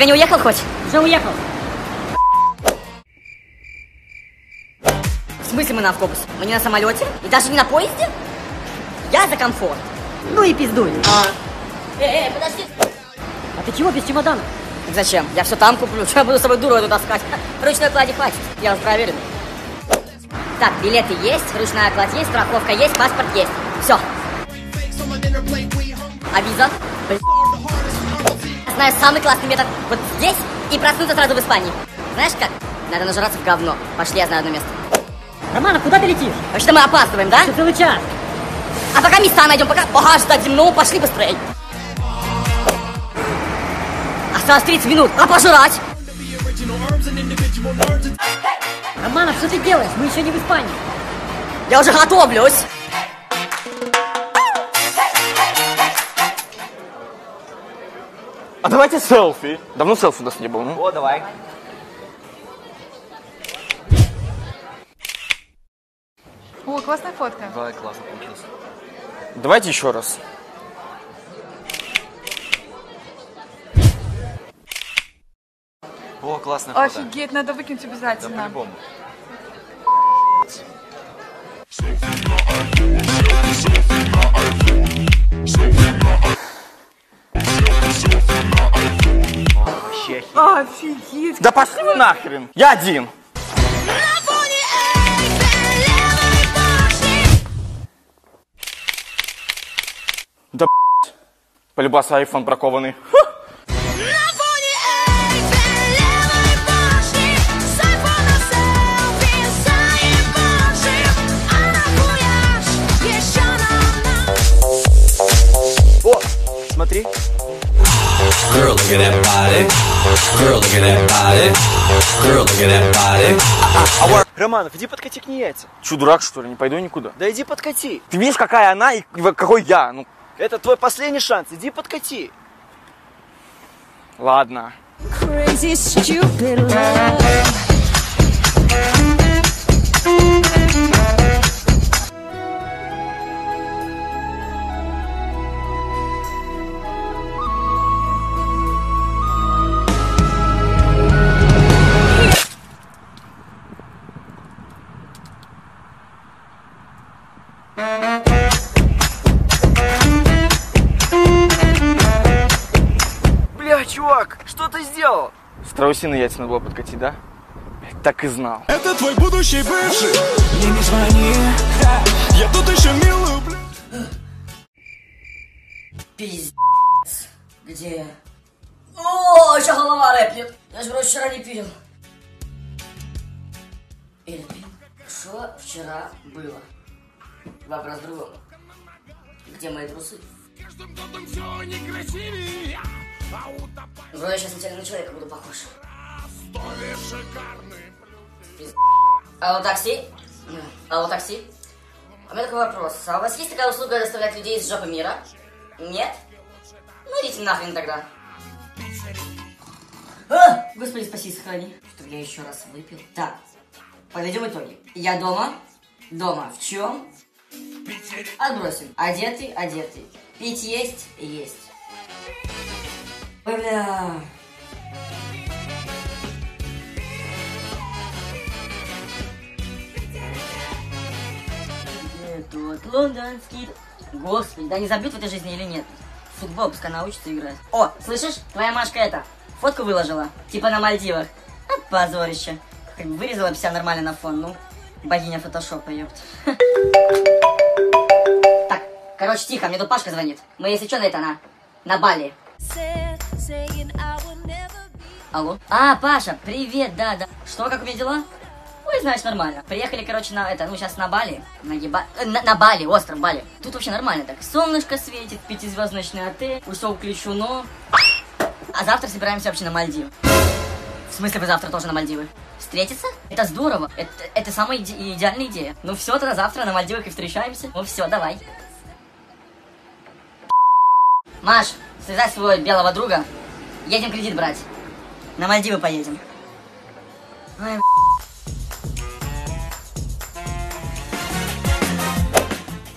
Серега не уехал хоть? Уже уехал. В смысле мы на автобус? Мы не на самолете? И даже не на поезде? Я за комфорт. Ну и пиздуй. Эй, эй, подожди. А ты чего без чемодана? Так зачем? Я все там куплю. Я буду с собой дуру эту таскать? Ручной клади хватит. Я уже проверен. Так, билеты есть, ручная кладь есть, страховка есть, паспорт есть. Все. А виза? Блин. Знаю самый классный метод вот здесь и проснуться сразу в Испании. Знаешь как? Надо нажраться в говно. Пошли, я знаю одно место. Романов, куда ты летишь? Вообще-то мы опаздываем, да? Еще целый час. А пока места найдем, пока... Ага, ждать ну, пошли быстрее. Осталось 30 минут, а пожрать? Романов, что ты делаешь? Мы еще не в Испании. Я уже готовлюсь. Давайте селфи. Давно селфи у нас не было. Ну? О, давай. О, классная фотка. Давай, классно получилось. Давайте еще раз. О, классная фото. Офигеть, надо выкинуть Да обязательно. по-любому. Офигеть. Да пошли вы нахрен. Я один. Да б***ь. Полюбас айфон бракованный. Girl, look at that body. Girl, look at that body. Girl, look at that body. Романов, иди подкати к ней яйца. Че, дурак, что ли? Не пойду никуда. Да иди подкати. Ты видишь, какая она и какой я? Ну, Это твой последний шанс. Иди подкати. ладно. Crazy, stupid love. Бля, чувак, что ты сделал? Страусины яйца надо было подкатить, да? Блядь, Так и знал. Это твой будущий бывший Мне не звони Ха, Я тут еще милую, бля Пиздец. Где? О, еще голова рэпнет. Я же вроде вчера не пил. Или пил? Что вчера было? Вопрос в другом. Где мои трусы? Вроде сейчас на тебя человека буду похож. Пиз- Алло, такси? Алло, такси? У меня такой вопрос. А у вас есть такая услуга доставлять людей из жопы мира? Нет? Ну идите нахрен тогда. А, господи, спаси, сохрани. Чтобы я еще раз выпил. Так, подведем итоги. Я дома. Дома. В чем? Отбросим. Одетый, одетый. Пить есть? Есть. Бля. Тот лондонский... Господи, да не забьют в этой жизни или нет? Футбол пускай научится играть. О, слышишь? Твоя Машка это, фотку выложила. Типа на Мальдивах. А, позорище. Как бы вырезала себя нормально на фон, ну. Богиня фотошопа, ёпт. Так, короче, тихо, мне тут Пашка звонит. Мы, если что, на это, на, на Бали. Алло? А, Паша, привет, да, да. Что, как у меня дела? Ой, знаешь, нормально. Приехали, короче, на это, ну, сейчас на Бали. На, Еба... э, на, на Бали, остров Бали. Тут вообще нормально так. Солнышко светит, пятизвездочный отель, усол включено. А завтра собираемся вообще на Мальдивы. В смысле, вы завтра тоже на Мальдивы? Встретиться? Это здорово. Это, это самая иде- идеальная идея. Ну все, тогда завтра на Мальдивах и встречаемся. Ну все, давай. Маш, связай своего белого друга. Едем кредит брать. На Мальдивы поедем. Ой,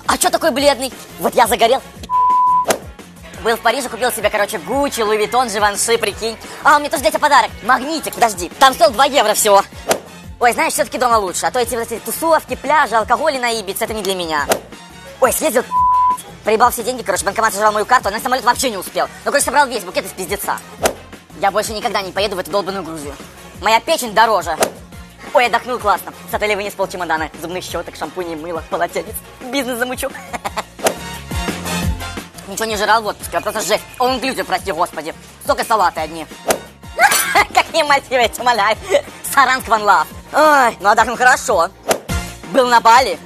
А чё такой бледный? Вот я загорел. Был в Париже, купил себе, короче, Gucci, Louis Vuitton, Givenchy, прикинь. А, у меня тоже, дядя, подарок. Магнитик, подожди. Там стоил 2 евро всего. Ой, знаешь, все-таки дома лучше. А то эти вот эти тусовки, пляжи, алкоголь и, ну, это не для меня. Ой, съездил, проебал все деньги, короче, банкомат сожрал мою карту, а на самолет вообще не успел. Ну, короче, собрал весь букет из пиздеца. Я больше никогда не поеду в эту долбанную Грузию. Моя печень дороже. Ой, отдохнул классно. С отеля вынес пол чемодана. Зубных щеток, шампуней, мыло, полотенец. Бизнес замучу. Ничего не жрал в отпуске, а просто жесть. Он инклюзив, прости господи. Столько салаты одни. Как не мотивировать, умоляю. Саранск ван лав. Ой, ну отдохнул хорошо. Был на Бали.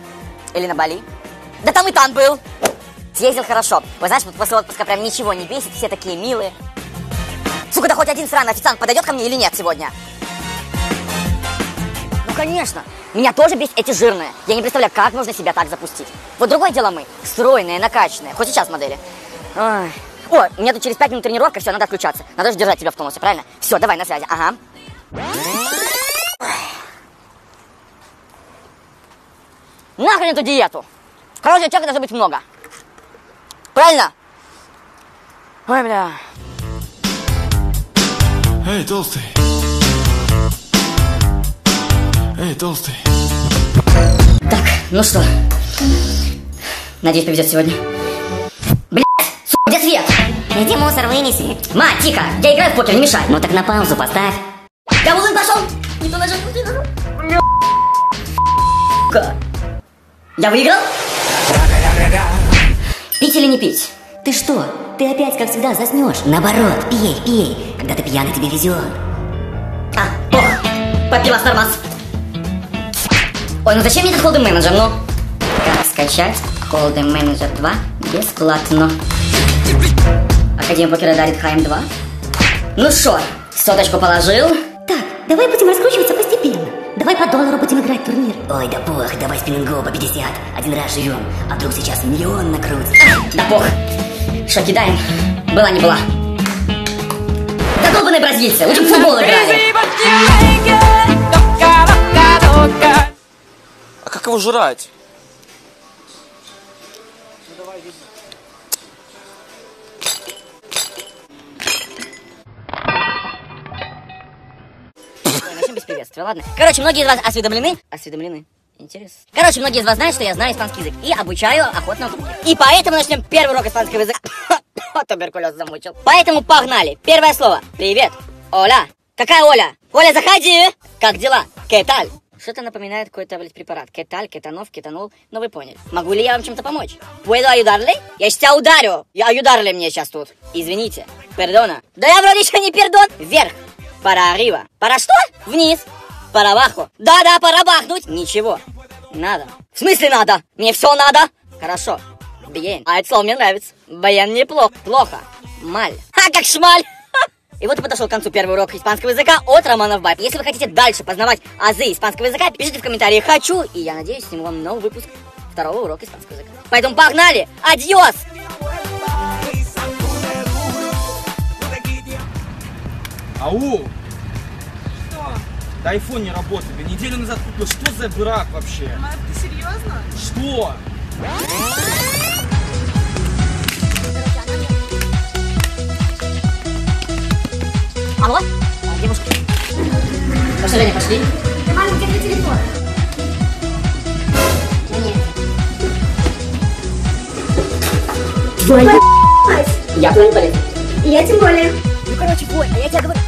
Или на Бали. Да там и там был. Съездил хорошо. Вы знаешь, вот после отпуска прям ничего не бесит, все такие милые. Сука, да хоть один сраный официант подойдет ко мне или нет сегодня? Конечно. Меня тоже бесит эти жирные. Я не представляю, как можно себя так запустить. Вот другое дело мы. Стройные, накачанные. Хоть сейчас модели. Ой. О, у меня тут через 5 минут тренировка, все, надо отключаться. Надо же держать тебя в тонусе, правильно? Все, давай, на связи. Ага. Нахрен эту диету. Короче, человека должно быть много. Правильно? Ой, бля. Эй, толстый. Эй, толстый. Так, ну что? Надеюсь, повезет сегодня. Блять, сука, где свет? Иди мусор вынеси. Ма, тихо, я играю в покер, не мешай. Ну так на паузу поставь. Я вон пошел! Не то нажал, не то. Я выиграл? Пить или не пить? Ты что? Ты опять, как всегда, заснешь. Наоборот, пей, пей. Когда ты пьяный, тебе везет. А, ох, попила Стармас. Ой, ну зачем мне этот Холдем Менеджер, ну? Как скачать Холдем Менеджер 2 бесплатно? Академия покера дарит ХМ2. Ну что, соточку положил? Так, давай будем раскручиваться постепенно. Давай по доллару будем играть турнир. Ой, да бог, давай спиннингов по 50. Один раз живем, а вдруг сейчас миллион накрутит. Да бог. Что, кидаем? Была не была. Да долбаные бразильцы, лучше бы в футбол играли. Жрать? Начнем без приветствия, ладно? Короче, многие из вас осведомлены. Осведомлены. Интересно. Короче, многие из вас знают, что я знаю испанский язык и обучаю охотно. И поэтому начнем первый урок испанского языка. Туберкулез замучил. Поэтому погнали. Первое слово. Привет. Оля. Какая Оля? Оля, заходи. Как дела? Кеталь? Что-то напоминает какой-то, блядь, препарат. Кеталь, кетанов, кетанол. Ну, вы поняли. Могу ли я вам чем-то помочь? Puedo ayudarle? Я сейчас ударю. Я ayudarle мне сейчас тут. Извините. Пердона. Да я вроде еще не пердон. Вверх. Para arriba. Para что? Вниз. Para abajo. Да-да, пора бахнуть. Ничего. Надо. В смысле надо? Мне все надо? Хорошо. Bien. А это слово мне нравится. Баян неплохо. Плохо. Маль. Ха, как шмаль. И вот и подошел к концу первый урок испанского языка от Романов Байп. Если вы хотите дальше познавать азы испанского языка, пишите в комментариях «хочу», и я надеюсь, сниму вам новый выпуск второго урока испанского языка. Поэтому погнали! Адьос! Ау! Что? Да айфон не работает. Я неделю назад купил. Что за брак вообще? Ты серьезно? Что? Алло? А, девушка. Пошли, Женя, пошли. Мама, где твой телефон? Я туда не полез. Я тем более. Ну, короче, бой, а я тебе говорю...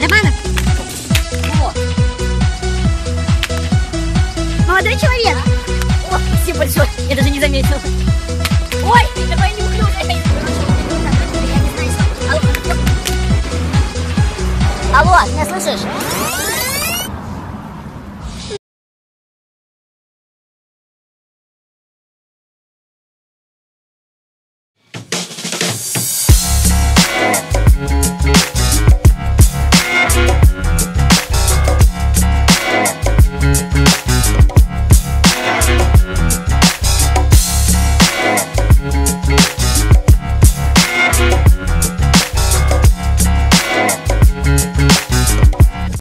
Романов, О, молодой человек. о, спасибо большое. Я даже не заметил. Ой, Алло, алло, меня слышишь?